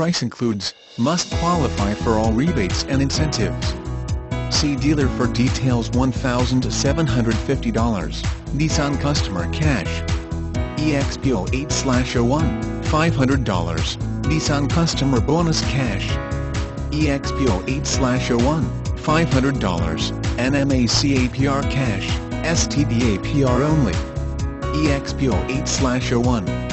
price includes, must qualify for all rebates and incentives. See dealer for details $1,750, Nissan Customer Cash. EXPO 08-01, $500, Nissan Customer Bonus Cash. EXPO 08-01, $500, NMAC APR Cash, STDAPR only. EXPO 08-01,